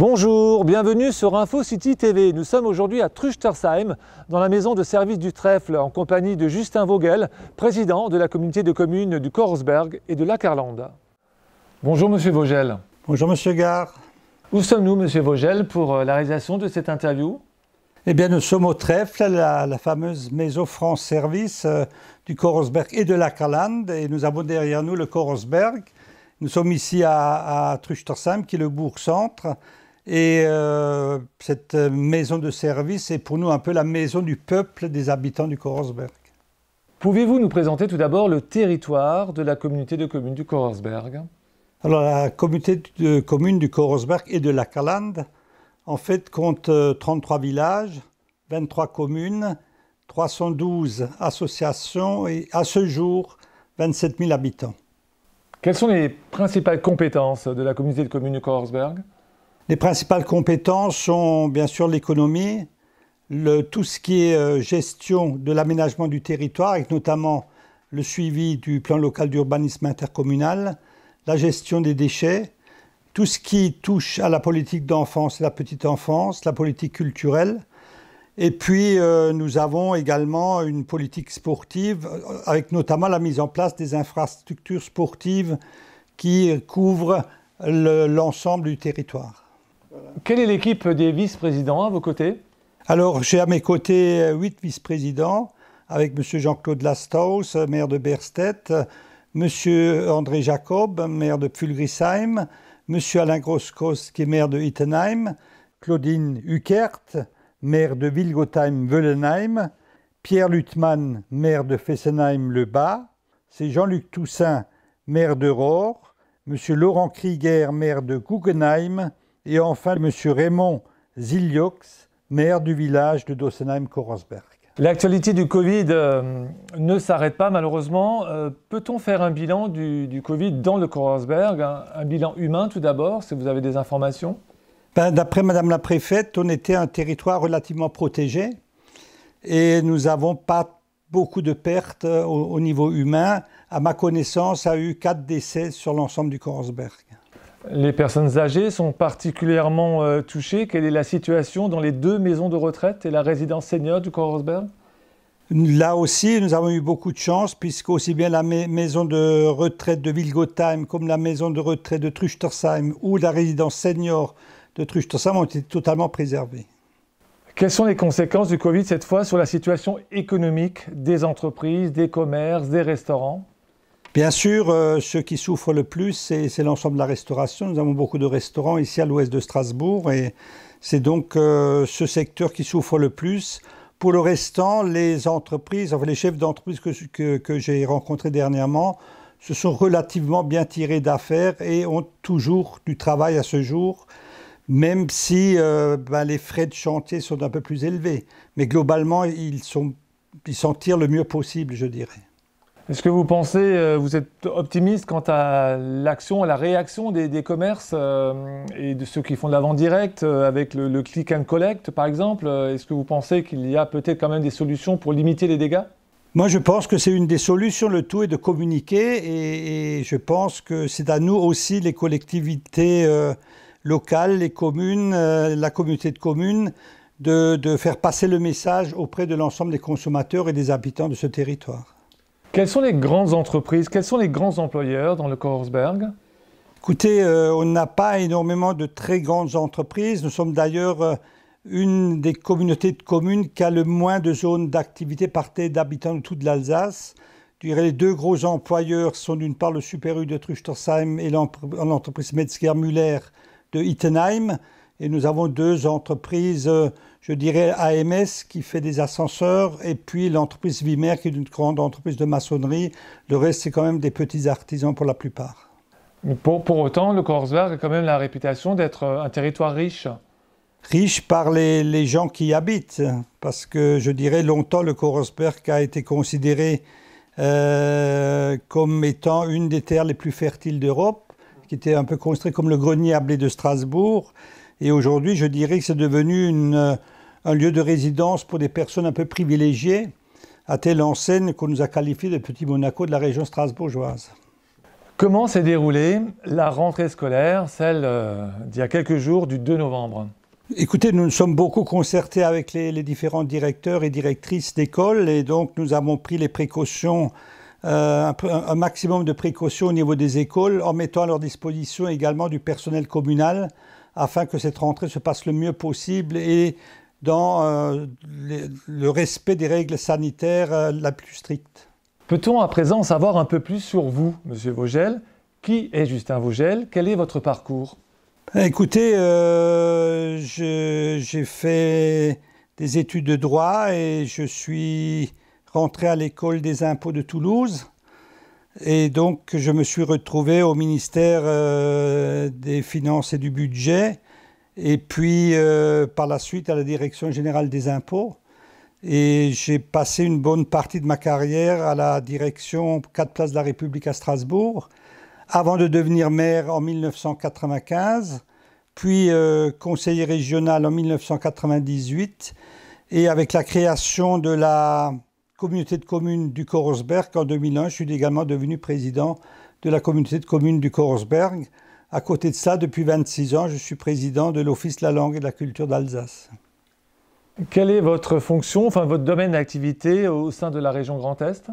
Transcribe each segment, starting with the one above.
Bonjour, bienvenue sur Info City TV. Nous sommes aujourd'hui à Truchtersheim, dans la maison de service du Trèfle, en compagnie de Justin Vogel, président de la communauté de communes du Korosberg et de l'Ackerland. Bonjour Monsieur Vogel. Bonjour Monsieur Gare. Où sommes-nous Monsieur Vogel pour euh, la réalisation de cette interview? Eh bien nous sommes au Trèfle, la, fameuse maison France Service euh, du Korosberg et de l'Ackerland. Et nous avons derrière nous le Korosberg. Nous sommes ici à, à Truchtersheim, qui est le bourg-centre. Et euh, cette maison de service est pour nous un peu la maison du peuple des habitants du Korosberg. Pouvez-vous nous présenter tout d'abord le territoire de la communauté de communes du Korosberg? Alors la communauté de communes du Korosberg et de l'Akaland, en fait, compte 33 euh, villages, 23 communes, 312 associations et à ce jour 27 000 habitants. Quelles sont les principales compétences de la communauté de communes du Korosberg? Les principales compétences sont bien sûr l'économie, tout ce qui est euh, gestion de l'aménagement du territoire, avec notamment le suivi du plan local d'urbanisme intercommunal, la gestion des déchets, tout ce qui touche à la politique d'enfance et la petite enfance, la politique culturelle. Et puis, euh, nous avons également une politique sportive, euh, avec notamment la mise en place des infrastructures sportives qui couvrent l'ensemble du territoire. Quelle est l'équipe des vice-présidents à vos côtés Alors, j'ai à mes côtés euh, huit vice-présidents, avec M. Jean-Claude Lasthaus, maire de Berstedt, M. André Jacob, maire de Pfulgrisheim, M. Alain Groskos, qui est maire de Hittenheim, Claudine Huckert, maire de Wilgotheim-Wöllenheim, Pierre Luttmann, maire de Fessenheim-le-Bas, c'est Jean-Luc Toussaint, maire de Rohr, M. Laurent Krieger, maire de Guggenheim, et enfin, M. Raymond Ziliox, maire du village de Dossenheim-Korosberg. L'actualité du Covid euh, ne s'arrête pas malheureusement. Euh, peut-on faire un bilan du, Covid dans le Korosberg un, bilan humain tout d'abord, si vous avez des informations? Ben, D'après Madame la Préfète, on était un territoire relativement protégé et nous n'avons pas beaucoup de pertes euh, au, au, niveau humain. À ma connaissance, il y a eu quatre décès sur l'ensemble du Korosberg. Les personnes âgées sont particulièrement euh, touchées. Quelle est la situation dans les deux maisons de retraite et la résidence senior du Korosberg Là aussi, nous avons eu beaucoup de chance, puisque aussi bien la maison de retraite de Wilgotheim comme la maison de retraite de Truchtersheim ou la résidence senior de Truchtersheim ont été totalement préservées. Quelles sont les conséquences du Covid cette fois sur la situation économique des entreprises, des commerces, des restaurants? Bien sûr, euh, ceux qui souffrent le plus, c'est l'ensemble de la restauration. Nous avons beaucoup de restaurants ici à l'ouest de Strasbourg et c'est donc euh, ce secteur qui souffre le plus. Pour le restant, les entreprises, enfin les chefs d'entreprise que, j'ai rencontrés dernièrement, se sont relativement bien tirés d'affaires et ont toujours du travail à ce jour, même si euh, ben, les frais de chantier sont un peu plus élevés. Mais globalement, ils s'en ils tirent le mieux possible, je dirais. Est-ce que vous pensez, euh, vous êtes optimiste quant à l'action, à la réaction des, commerces euh, et de ceux qui font de la vente directe euh, avec le, click and collect par exemple Est-ce que vous pensez qu'il y a peut-être quand même des solutions pour limiter les dégâts? Moi, je pense que c'est une des solutions. Le tout est de communiquer et, je pense que c'est à nous aussi, les collectivités locales, les communes, la communauté de communes, de, de faire passer le message auprès de l'ensemble des consommateurs et des habitants de ce territoire. Quelles sont les grandes entreprises, quels sont les grands employeurs dans le Korsberg Écoutez, euh, on n'a pas énormément de très grandes entreprises. Nous sommes d'ailleurs euh, une des communautés de communes qui a le moins de zones d'activité par tête d'habitants de toute l'Alsace. Les deux gros employeurs sont d'une part le Super U de Truchtersheim et l'entreprise Metzger-Müller de Ittenheim. Et nous avons deux entreprises, euh, je dirais AMS qui fait des ascenseurs, et puis l'entreprise Vimer qui est une grande entreprise de maçonnerie. Le reste, c'est quand même des petits artisans pour la plupart. Pour, pour autant, le Korsberg a quand même la réputation d'être euh, un territoire riche. Riche par les, les, gens qui y habitent, parce que je dirais longtemps le Korsberg a été considéré euh, comme étant une des terres les plus fertiles d'Europe, qui était un peu construit comme le grenier à blé de Strasbourg. Et aujourd'hui, je dirais que c'est devenu euh, un lieu de résidence pour des personnes un peu privilégiées, à telle enseigne qu'on nous a qualifié de petit Monaco de la région strasbourgeoise. Comment s'est déroulée la rentrée scolaire, celle euh, d'il y a quelques jours, du 2 novembre? Écoutez, nous nous sommes beaucoup concertés avec les, différents directeurs et directrices d'école et donc nous avons pris les précautions, euh, un, maximum de précautions au niveau des écoles en mettant à leur disposition également du personnel communal afin que cette rentrée se passe le mieux possible et dans euh, le respect des règles sanitaires euh, la plus strictes. Peut-on à présent savoir un peu plus sur vous, Monsieur Vogel? Qui est Justin Vogel? Quel est votre parcours? Écoutez, euh, j'ai fait des études de droit et je suis rentré à l'école des impôts de Toulouse. Et donc, je me suis retrouvé au ministère euh, des Finances et du Budget, et puis euh, par la suite à la Direction générale des impôts. Et j'ai passé une bonne partie de ma carrière à la direction 4 Places de la République à Strasbourg avant de devenir maire en 1995, puis euh, conseiller régional en 1998, et avec la création de la communauté de communes du Korosberg en 2001, je suis également devenu président de la communauté de communes du Korosberg. À côté de ça, depuis 26 ans, je suis président de l'Office de la langue et de la culture d'Alsace. Quelle est votre fonction, enfin votre domaine d'activité au sein de la région Grand Est?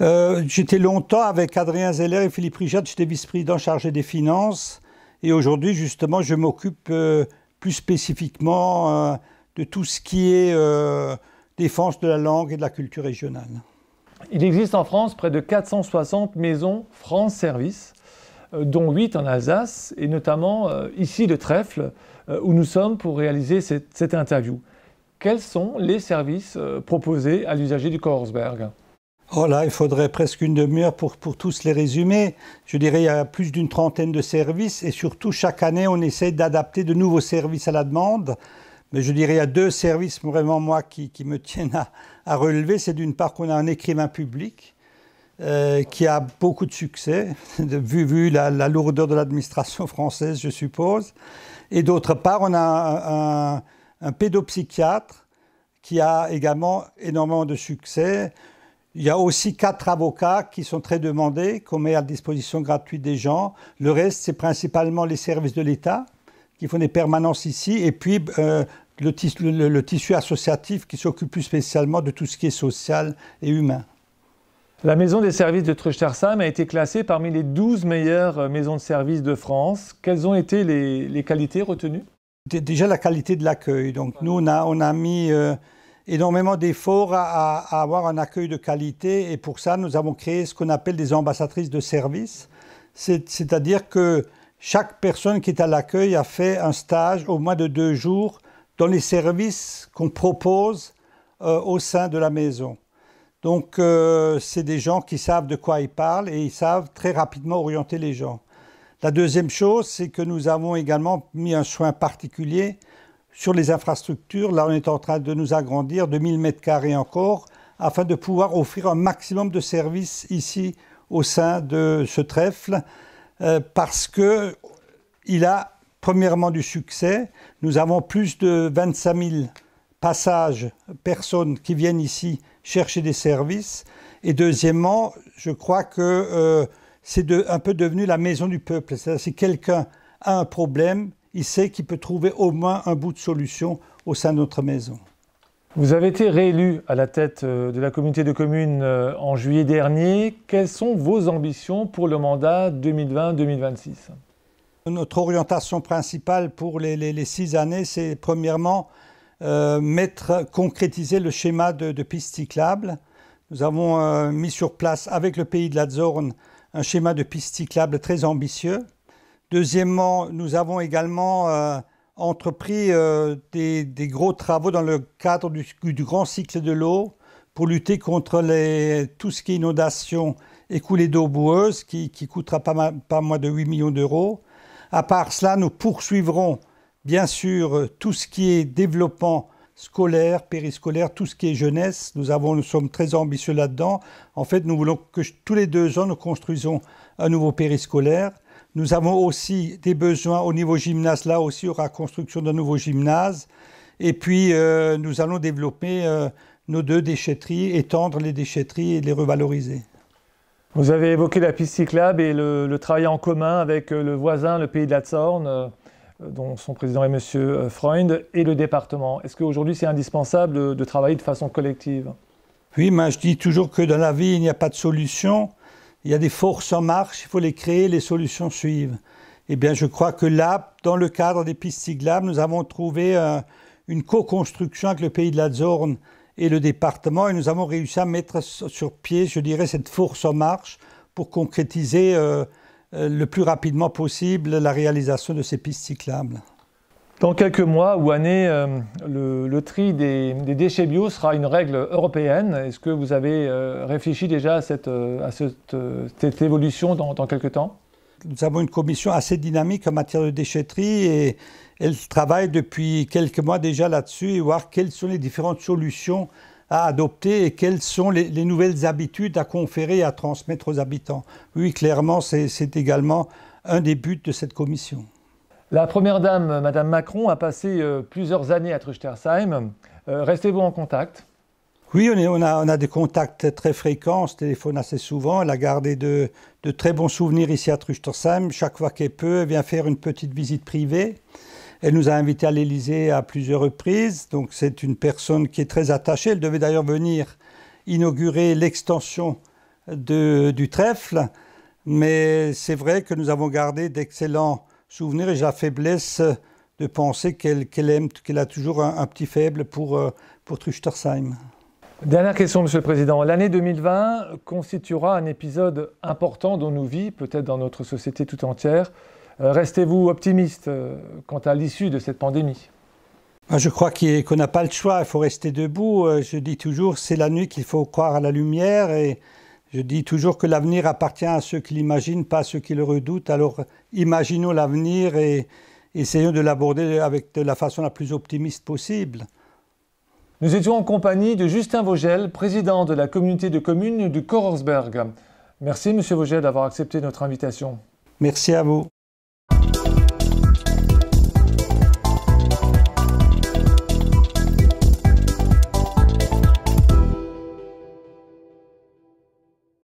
Euh, j'étais longtemps avec Adrien Zeller et Philippe Richard, j'étais vice-président chargé des finances. Et aujourd'hui, justement, je m'occupe euh, plus spécifiquement euh, de tout ce qui est défense de la langue et de la culture régionale. Il existe en France près de 460 maisons France Service, dont 8 en Alsace, et notamment ici de Trèfle, où nous sommes pour réaliser cette, cette interview. Quels sont les services proposés à l'usager du Korsberg Oh là, il faudrait presque une demi-heure pour, pour tous les résumer. Je dirais il y a plus d'une trentaine de services et surtout chaque année on essaie d'adapter de nouveaux services à la demande. Mais je dirais il y a deux services vraiment moi qui, me tiennent à, relever. C'est d'une part qu'on a un écrivain public euh, qui a beaucoup de succès, vu, la, lourdeur de l'administration française je suppose. Et d'autre part on a un pédopsychiatre qui a également énormément de succès. Il y a aussi quatre avocats qui sont très demandés, qu'on met à disposition gratuite des gens. Le reste, c'est principalement les services de l'État qui font des permanences ici, et puis euh, le, tissu, le, tissu associatif qui s'occupe plus spécialement de tout ce qui est social et humain. La maison des services de Truchtersheim a été classée parmi les 12 meilleures euh, maisons de services de France. Quelles ont été les, les qualités retenues? Déjà la qualité de l'accueil. Donc nous, on a, on a mis... Euh, énormément d'efforts à, avoir un accueil de qualité et pour ça, nous avons créé ce qu'on appelle des ambassadrices de service. C'est-à-dire que chaque personne qui est à l'accueil a fait un stage au moins de deux jours dans les services qu'on propose euh, au sein de la maison. Donc, euh, c'est des gens qui savent de quoi ils parlent et ils savent très rapidement orienter les gens. La deuxième chose, c'est que nous avons également mis un soin particulier sur les infrastructures, là on est en train de nous agrandir de 1000 mètres carrés encore, afin de pouvoir offrir un maximum de services ici au sein de ce trèfle, euh, parce que il a premièrement du succès. Nous avons plus de 25 000 passages, personnes qui viennent ici chercher des services. Et deuxièmement, je crois que euh, c'est un peu devenu la maison du peuple. C'est-à-dire si quelqu'un a un problème, il sait qu'il peut trouver au moins un bout de solution au sein de notre maison. Vous avez été réélu à la tête euh, de la communauté de communes euh, en juillet dernier. Quelles sont vos ambitions pour le mandat 2020-2026 Notre orientation principale pour les, six années, c'est premièrement euh, mettre, concrétiser le schéma de, de pistes cyclables. Nous avons mis sur place avec le pays de la Zorn un schéma de pistes cyclables très ambitieux Deuxièmement, nous avons également euh, entrepris euh, des, gros travaux dans le cadre du, grand cycle de l'eau pour lutter contre tout ce qui est inondation et coulée d'eau boueuse, qui, coûtera pas, pas, moins de 8 millions d'euros. À part cela, nous poursuivrons bien sûr tout ce qui est développement scolaire, périscolaire, tout ce qui est jeunesse. Nous, sommes très ambitieux là-dedans. En fait, nous voulons que tous les deux ans, nous construisons un nouveau périscolaire. Nous avons aussi des besoins au niveau gymnase. Là aussi, il y aura construction d'un nouveau gymnase. Et puis, euh, nous allons développer euh, nos deux déchetteries, étendre les déchetteries et les revaloriser. Vous avez évoqué la piste cyclable et le, travail en commun avec euh, le voisin, le pays de la Zorn, euh, dont son président est M. Euh, Freund, et le département. Est-ce qu'aujourd'hui c'est indispensable de, travailler de façon collective? Oui, mais je dis toujours que dans la vie, il n'y a pas de solution. Il y a des forces en marche, il faut les créer, les solutions suivent. Eh bien, je crois que là, dans le cadre des pistes cyclables, nous avons trouvé une co-construction avec le pays de la Zorn et le département, et nous avons réussi à mettre sur pied, je dirais, cette force en marche pour concrétiser euh, euh, le plus rapidement possible la réalisation de ces pistes cyclables. Dans quelques mois ou années, euh, le, tri des, déchets bio sera une règle européenne. Est-ce que vous avez réfléchi déjà à cette, évolution dans quelques temps? Nous avons une commission assez dynamique en matière de déchetterie et elle travaille depuis quelques mois déjà là-dessus et voir quelles sont les différentes solutions à adopter et quelles sont les, nouvelles habitudes à conférer et à transmettre aux habitants. Oui, clairement, c'est également un des buts de cette commission. La Première Dame, Madame Macron, a passé euh, plusieurs années à Truchtersheim. Euh, restez-vous en contact oui, on, a, des contacts très fréquents, on se téléphone assez souvent. Elle a gardé de, très bons souvenirs ici à Truchtersheim. Chaque fois qu'elle peut, elle vient faire une petite visite privée. Elle nous a invités à l'Élysée à plusieurs reprises, donc c'est une personne qui est très attachée. Elle devait d'ailleurs venir inaugurer l'extension du trèfle, mais c'est vrai que nous avons gardé d'excellents souvenirs et j'ai la faiblesse de penser qu'elle aime, qu'elle a toujours un, petit faible pour, euh, pour Truchtersheim. Dernière question, Monsieur le Président. L'année 2020 constituera un épisode important dans nos vies, peut-être dans notre société tout entière. Euh, restez-vous optimiste euh, quant à l'issue de cette pandémie je crois qu'on n'a pas le choix, il faut rester debout. Euh, je dis toujours, c'est la nuit qu'il faut croire à la lumière et je dis toujours que l'avenir appartient à ceux qui l'imaginent, pas à ceux qui le redoutent. Alors imaginons l'avenir et essayons de l'aborder avec de la façon la plus optimiste possible. Nous étions en compagnie de Justin Vogel, président de la communauté de communes du Korsberg. Merci, Monsieur Vogel, d'avoir accepté notre invitation. Merci à vous.